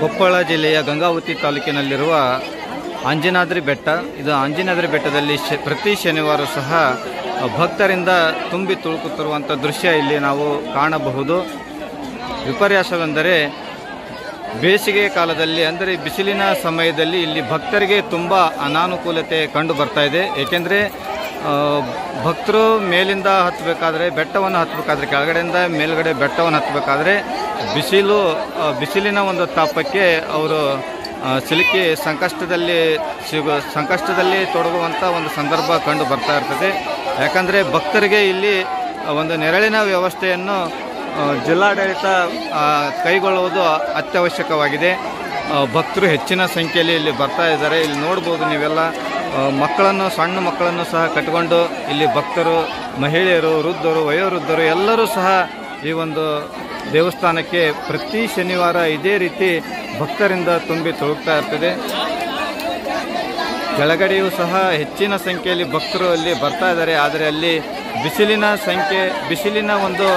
ಕೊಪ್ಪಳ ಜಿಲ್ಲೆಯ ಗಂಗಾವತಿ ತಾಲೂಕಿನಲ್ಲಿರುವ ಅಂಜನಾದ್ರಿ ಬೆಟ್ಟ. ಇದು ಅಂಜನಾದ್ರಿ ಬೆಟ್ಟದಲ್ಲಿ ಪ್ರತಿ ಶನಿವಾರ ಸಹ ಭಕ್ತರಿಂದ ತುಂಬಿ ತುಳುಕುತ್ತಿರುವಂಥ ದೃಶ್ಯ ಇಲ್ಲಿ ನಾವು ಕಾಣಬಹುದು. ವಿಪರ್ಯಾಸವೆಂದರೆ ಬೇಸಿಗೆ ಕಾಲದಲ್ಲಿ, ಅಂದರೆ ಬಿಸಿಲಿನ ಸಮಯದಲ್ಲಿ ಇಲ್ಲಿ ಭಕ್ತರಿಗೆ ತುಂಬ ಅನಾನುಕೂಲತೆ ಕಂಡು ಬರ್ತಾ ಇದೆ. ಏಕೆಂದರೆ ಭಕ್ತರು ಮೇಲಿಂದ ಹತ್ತಬೇಕಾದ್ರೆ ಬೆಟ್ಟವನ್ನು ಹತ್ತಬೇಕಾದ್ರೆ ಕೆಳಗಡೆಯಿಂದ ಮೇಲುಗಡೆ ಬೆಟ್ಟವನ್ನು ಹತ್ತಬೇಕಾದ್ರೆ ಬಿಸಿಲು ಬಿಸಿಲಿನ ಒಂದು ತಾಪಕ್ಕೆ ಅವರು ಸಿಲುಕಿ ಸಂಕಷ್ಟದಲ್ಲಿ ಸಿಗೋ, ಸಂಕಷ್ಟದಲ್ಲಿ ತೊಡಗುವಂಥ ಒಂದು ಸಂದರ್ಭ ಕಂಡು ಬರ್ತಾ ಇರ್ತದೆ. ಯಾಕಂದರೆ ಭಕ್ತರಿಗೆ ಇಲ್ಲಿ ಒಂದು ನೆರಳಿನ ವ್ಯವಸ್ಥೆಯನ್ನು ಜಿಲ್ಲಾಡಳಿತ ಕೈಗೊಳ್ಳುವುದು ಅತ್ಯವಶ್ಯಕವಾಗಿದೆ. ಭಕ್ತರು ಹೆಚ್ಚಿನ ಸಂಖ್ಯೆಯಲ್ಲಿ ಇಲ್ಲಿ ಬರ್ತಾ ಇದ್ದಾರೆ. ಇಲ್ಲಿ ನೋಡ್ಬೋದು ನೀವೆಲ್ಲ ಮಕ್ಕಳನ್ನು, ಸಣ್ಣ ಮಕ್ಕಳನ್ನು ಸಹ ಕಟ್ಕೊಂಡು ಇಲ್ಲಿ ಭಕ್ತರು, ಮಹಿಳೆಯರು, ವೃದ್ಧರು, ವಯೋವೃದ್ಧರು ಎಲ್ಲರೂ ಸಹ ಈ ಒಂದು ದೇವಸ್ಥಾನಕ್ಕೆ ಪ್ರತಿ ಶನಿವಾರ ಇದೇ ರೀತಿ ಭಕ್ತರಿಂದ ತುಂಬಿ ತುಳುಕ್ತಾ ಇರ್ತದೆ. ಕೆಳಗಡೆಯೂ ಸಹ ಹೆಚ್ಚಿನ ಸಂಖ್ಯೆಯಲ್ಲಿ ಭಕ್ತರು ಅಲ್ಲಿ ಬರ್ತಾ ಇದ್ದಾರೆ. ಆದರೆ ಅಲ್ಲಿ ಬಿಸಿಲಿನ ಸಂಖ್ಯೆ, ಬಿಸಿಲಿನ ಒಂದು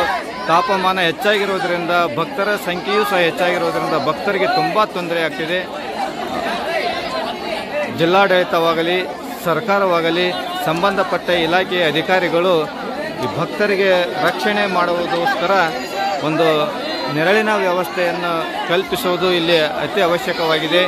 ತಾಪಮಾನ ಹೆಚ್ಚಾಗಿರೋದ್ರಿಂದ ಭಕ್ತರ ಸಂಖ್ಯೆಯೂ ಸಹ ಹೆಚ್ಚಾಗಿರೋದ್ರಿಂದ ಭಕ್ತರಿಗೆ ತುಂಬ ತೊಂದರೆ ಆಗ್ತಿದೆ. ಜಿಲ್ಲಾಡಳಿತವಾಗಲಿ, ಸರ್ಕಾರವಾಗಲಿ, ಸಂಬಂಧಪಟ್ಟ ಇಲಾಖೆಯ ಅಧಿಕಾರಿಗಳು ಈ ಭಕ್ತರಿಗೆ ರಕ್ಷಣೆ ಮಾಡುವುದಕ್ಕೋಸ್ಕರ ಒಂದು ನೆರಳಿನ ವ್ಯವಸ್ಥೆಯನ್ನು ಕಲ್ಪಿಸುವುದು ಇಲ್ಲಿ ಅತಿ ಅವಶ್ಯಕವಾಗಿದೆ